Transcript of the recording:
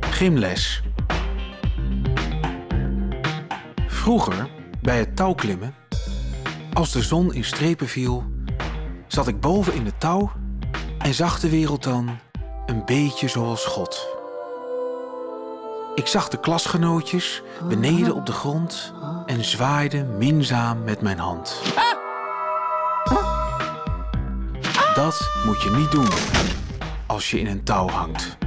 Gymles. Vroeger, bij het touwklimmen, als de zon in strepen viel, zat ik boven in het touw en zag de wereld dan een beetje zoals God. Ik zag de klasgenootjes beneden op de grond en zwaaide minzaam met mijn hand. Dat moet je niet doen als je in een touw hangt.